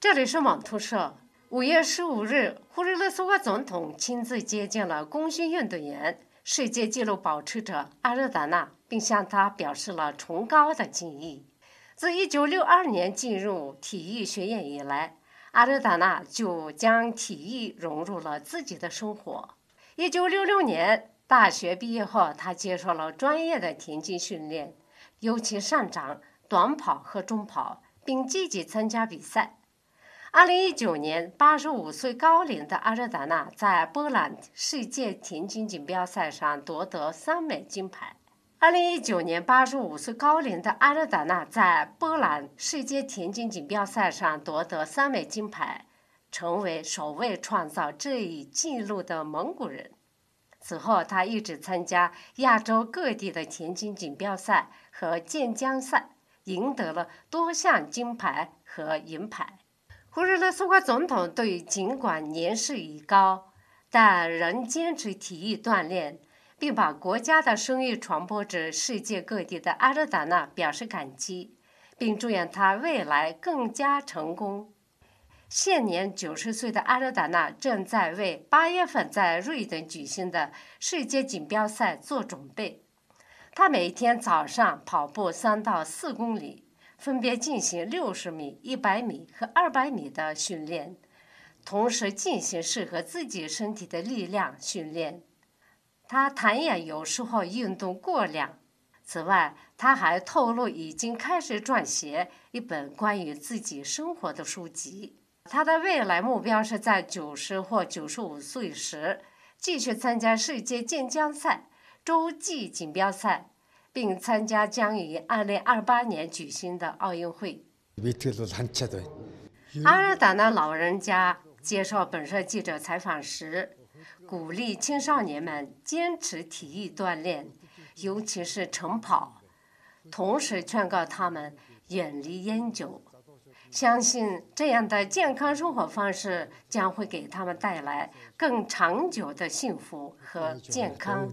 这里是网图社。五月十五日，胡日勒苏瓦总统亲自接见了功勋运动员、世界纪录保持者阿热达纳，并向他表示了崇高的敬意。自一九六二年进入体育学院以来，阿热达纳就将体育融入了自己的生活。一九六六年大学毕业后，他接受了专业的田径训练，尤其擅长短跑和中跑，并积极参加比赛。二零一九年，八十五岁高龄的阿热达纳在波兰世界田径锦标赛上夺得三枚金牌。二零一九年，八十五岁高龄的阿热达纳在波兰世界田径锦标赛上夺得三枚金牌，成为首位创造这一纪录的蒙古人。此后，他一直参加亚洲各地的田径锦标赛和健将赛，赢得了多项金牌和银牌。胡日勒苏瓦总统对尽管年事已高，但仍坚持体育锻炼，并把国家的声誉传播至世界各地的阿热达纳表示感激，并祝愿他未来更加成功。现年九十岁的阿热达纳正在为八月份在瑞典举行的世界锦标赛做准备。他每天早上跑步三到四公里。分别进行六十米、一百米和二百米的训练，同时进行适合自己身体的力量训练。他坦言有时候运动过量。此外，他还透露已经开始撰写一本关于自己生活的书籍。他的未来目标是在九十或九十五岁时继续参加世界健将赛、洲际锦标赛。并参加将于二零二八年举行的奥运会。阿尔达纳老人家接受本社记者采访时，鼓励青少年们坚持体育锻炼，尤其是晨跑，同时劝告他们远离烟酒，相信这样的健康生活方式将会给他们带来更长久的幸福和健康。